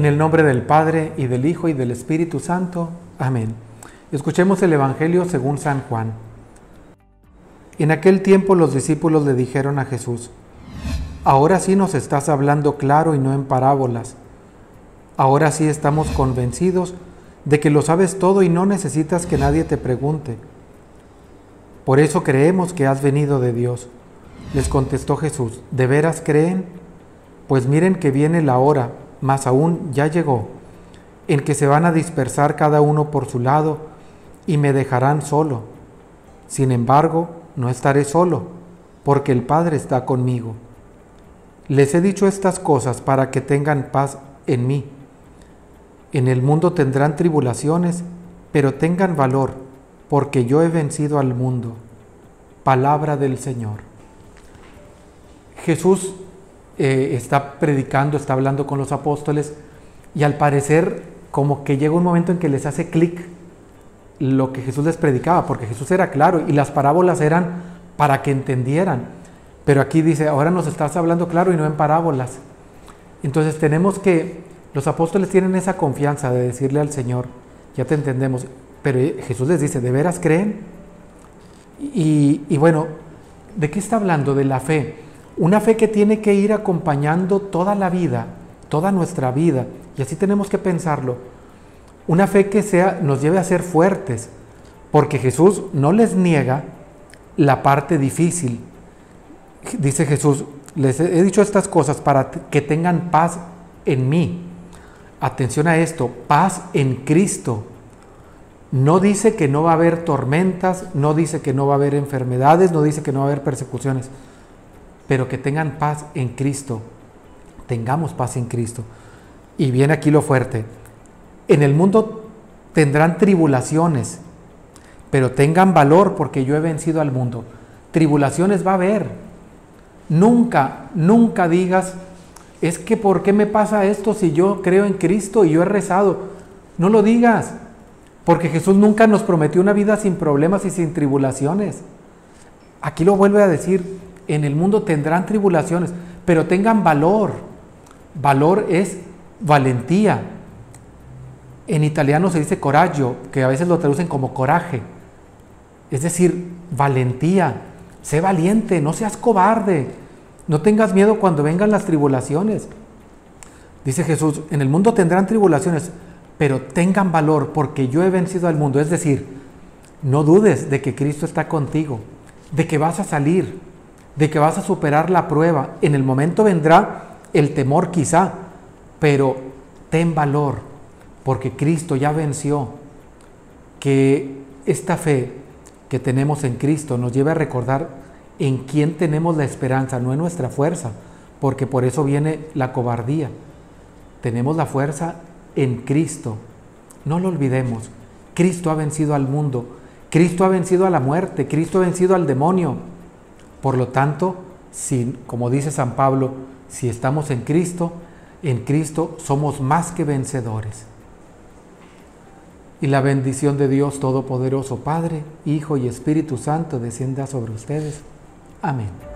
En el nombre del Padre y del Hijo y del Espíritu Santo. Amén. Escuchemos el Evangelio según San Juan. En aquel tiempo los discípulos le dijeron a Jesús, Ahora sí nos estás hablando claro y no en parábolas. Ahora sí estamos convencidos de que lo sabes todo y no necesitas que nadie te pregunte. Por eso creemos que has venido de Dios. Les contestó Jesús, ¿de veras creen? Pues miren que viene la hora mas aún ya llegó, en que se van a dispersar cada uno por su lado y me dejarán solo. Sin embargo, no estaré solo, porque el Padre está conmigo. Les he dicho estas cosas para que tengan paz en mí. En el mundo tendrán tribulaciones, pero tengan valor, porque yo he vencido al mundo. Palabra del Señor. Jesús eh, está predicando, está hablando con los apóstoles y al parecer como que llega un momento en que les hace clic lo que Jesús les predicaba, porque Jesús era claro y las parábolas eran para que entendieran. Pero aquí dice, ahora nos estás hablando claro y no en parábolas. Entonces tenemos que, los apóstoles tienen esa confianza de decirle al Señor, ya te entendemos, pero Jesús les dice, ¿de veras creen? Y, y bueno, ¿de qué está hablando? De la fe. Una fe que tiene que ir acompañando toda la vida, toda nuestra vida, y así tenemos que pensarlo. Una fe que sea, nos lleve a ser fuertes, porque Jesús no les niega la parte difícil. Dice Jesús, les he dicho estas cosas para que tengan paz en mí. Atención a esto, paz en Cristo. No dice que no va a haber tormentas, no dice que no va a haber enfermedades, no dice que no va a haber persecuciones pero que tengan paz en Cristo. Tengamos paz en Cristo. Y viene aquí lo fuerte. En el mundo tendrán tribulaciones, pero tengan valor porque yo he vencido al mundo. Tribulaciones va a haber. Nunca, nunca digas, es que ¿por qué me pasa esto si yo creo en Cristo y yo he rezado? No lo digas, porque Jesús nunca nos prometió una vida sin problemas y sin tribulaciones. Aquí lo vuelve a decir, en el mundo tendrán tribulaciones, pero tengan valor. Valor es valentía. En italiano se dice coraggio, que a veces lo traducen como coraje. Es decir, valentía. Sé valiente, no seas cobarde. No tengas miedo cuando vengan las tribulaciones. Dice Jesús, en el mundo tendrán tribulaciones, pero tengan valor porque yo he vencido al mundo. Es decir, no dudes de que Cristo está contigo, de que vas a salir, de que vas a superar la prueba. En el momento vendrá el temor quizá, pero ten valor, porque Cristo ya venció. Que esta fe que tenemos en Cristo nos lleve a recordar en quién tenemos la esperanza, no en nuestra fuerza, porque por eso viene la cobardía. Tenemos la fuerza en Cristo. No lo olvidemos. Cristo ha vencido al mundo. Cristo ha vencido a la muerte. Cristo ha vencido al demonio. Por lo tanto, como dice San Pablo, si estamos en Cristo, en Cristo somos más que vencedores. Y la bendición de Dios Todopoderoso, Padre, Hijo y Espíritu Santo descienda sobre ustedes. Amén.